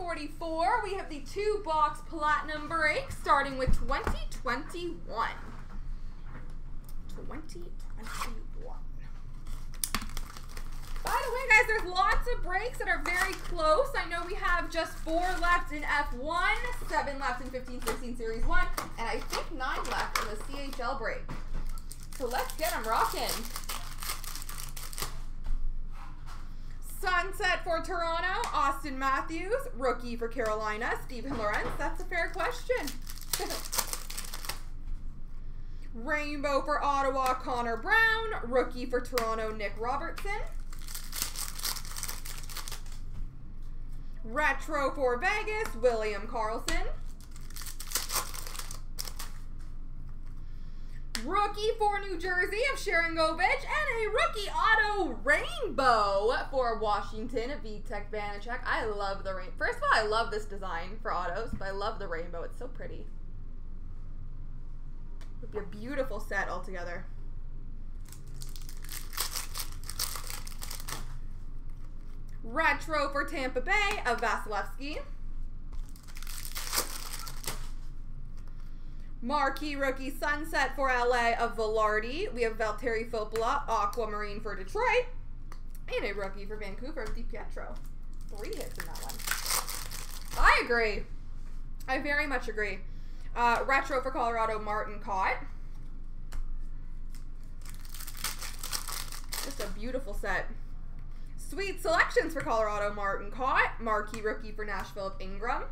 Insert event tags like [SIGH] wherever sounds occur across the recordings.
44, we have the two box platinum break starting with 2021. 2021. By the way, guys, there's lots of breaks that are very close. I know we have just four left in F1, seven left in 15-16 Series 1, and I think nine left in the CHL break. So let's get them rocking. Sunset for Toronto, Auston Matthews. Rookie for Carolina, Steven Lorentz. That's a fair question. [LAUGHS] Rainbow for Ottawa, Connor Brown. Rookie for Toronto, Nick Robertson. Retro for Vegas, William Karlsson. Rookie for New Jersey of Sharangovich, and a rookie auto rainbow for Washington of Vitek Vanecek. I love the rain. First of all, I love this design for autos, but I love the rainbow. It's so pretty. It would be a beautiful set altogether. Retro for Tampa Bay of Vasilevskiy. Marquee rookie sunset for LA of Vilardi. We have Valtteri Filppula, Aquamarine for Detroit. And a rookie for Vancouver of DiPietro. Three hits in that one. I agree. I very much agree. Uh, retro for Colorado, Martin Kaut. Just a beautiful set. Sweet selections for Colorado, Martin Kaut. Marquee rookie for Nashville of Ingram.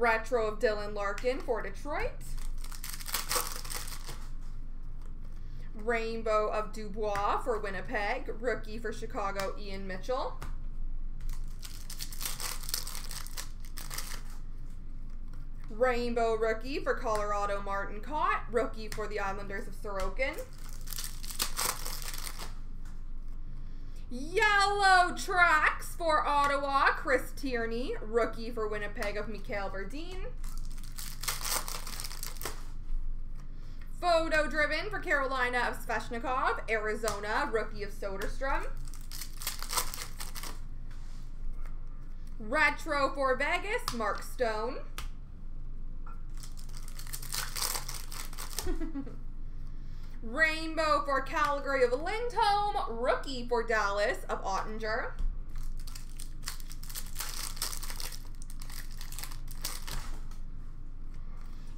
Retro of Dylan Larkin for Detroit. Rainbow of Dubois for Winnipeg. Rookie for Chicago, Ian Mitchell. Rainbow rookie for Colorado, Martin Kaut. Rookie for the Islanders of Sorokin. Yellow tracks for Ottawa, Chris Tierney. Rookie for Winnipeg of Mikhail Berdin. Photo driven for Carolina of Svechnikov. Arizona, rookie of Soderstrom. Retro for Vegas, Mark Stone. [LAUGHS] Rainbow for Calgary of Lindholm. Rookie for Dallas of Oettinger.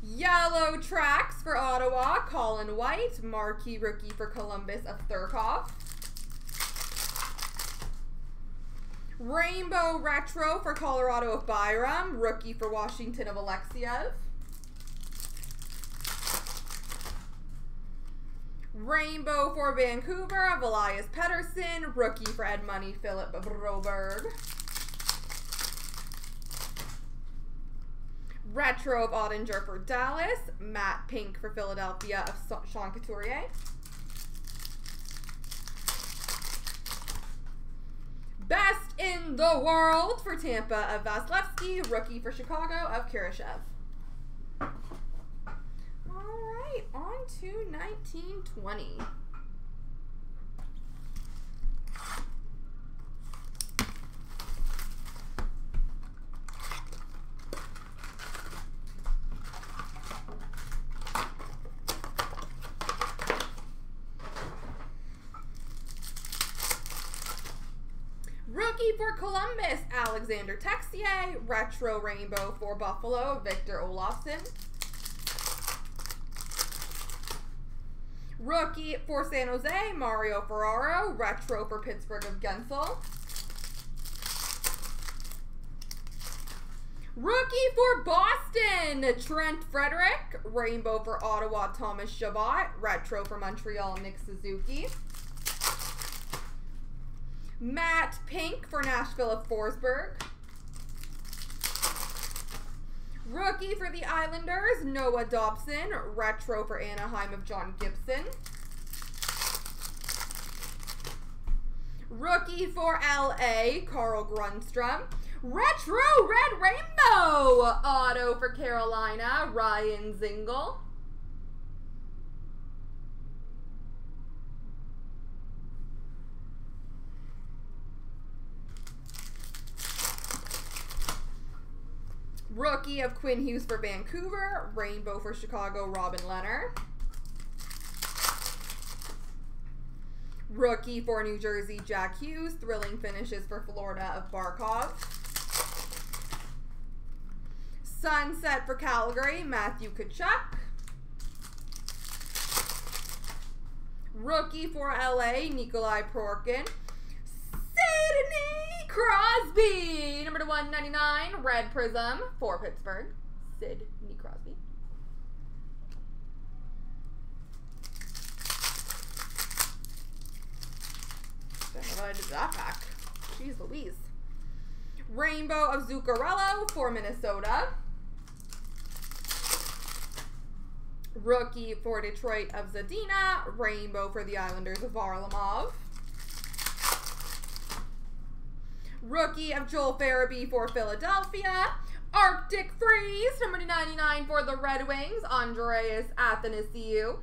Yellow tracks for Ottawa. Colin White. Marquee rookie for Columbus of Thurkov. Rainbow Retro for Colorado of Byram. Rookie for Washington of Alexeyev. Rainbow for Vancouver of Elias Pettersson. Rookie for Edmonton, Philip Broberg. Retro of Oettinger for Dallas. Matte Pink for Philadelphia of Sean Couturier. Best in the world for Tampa of Vasilevskiy. Rookie for Chicago of Kurashev. To 1920. Rookie for Columbus, Alexander Texier. Retro Rainbow for Buffalo, Victor Olofsson. Rookie for San Jose, Mario Ferraro. Retro for Pittsburgh of Guentzel. Rookie for Boston, Trent Frederic. Rainbow for Ottawa, Thomas Chabot. Retro for Montreal, Nick Suzuki. Matt Pink for Nashville of Forsberg. Rookie for the Islanders, Noah Dobson. Retro for Anaheim of John Gibson. Rookie for LA, Carl Grundstrom. Retro Red Rainbow Auto for Carolina, Ryan Dzingel. Rookie of Quinn Hughes for Vancouver. Rainbow for Chicago, Robin Lehner. Rookie for New Jersey, Jack Hughes. Thrilling finishes for Florida of Barkov. Sunset for Calgary, Matthew Tkachuk. Rookie for LA, Nikolai Prokhorkin. Crosby, number to 199, Red Prism for Pittsburgh. Sidney Crosby. Don't that pack. Jeez Louise. Rainbow of Zuccarello for Minnesota. Rookie for Detroit of Zadina. Rainbow for the Islanders of Varlamov. Rookie of Joel Farabee for Philadelphia. Arctic Freeze, number 99 for the Red Wings. Andreas Athanasiou.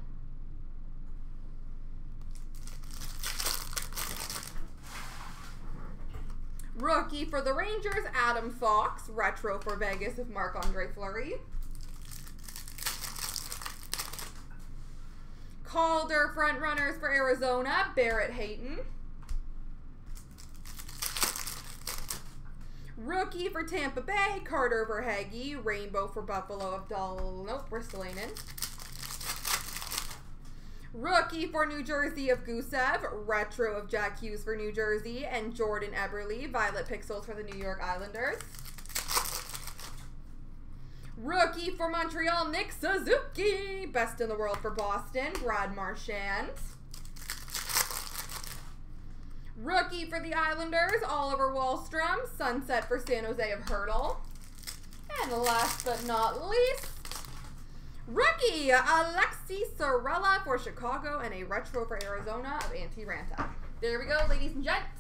Rookie for the Rangers, Adam Fox. Retro for Vegas of Marc-Andre Fleury. Calder front runners for Arizona, Barrett Hayton. Rookie for Tampa Bay, Carter for Verhaeghe. Rainbow for Buffalo of Dull. Nope, Ristolainen. Rookie for New Jersey of Gusev. Retro of Jack Hughes for New Jersey. And Jordan Eberle. Violet Pixels for the New York Islanders. Rookie for Montreal, Nick Suzuki. Best in the world for Boston, Brad Marchand. Rookie for the Islanders, Oliver Wahlstrom. Sunset for San Jose of Hertl. And last but not least, rookie Alexi Sorella for Chicago and a retro for Arizona of Antti Raanta. There we go, ladies and gents.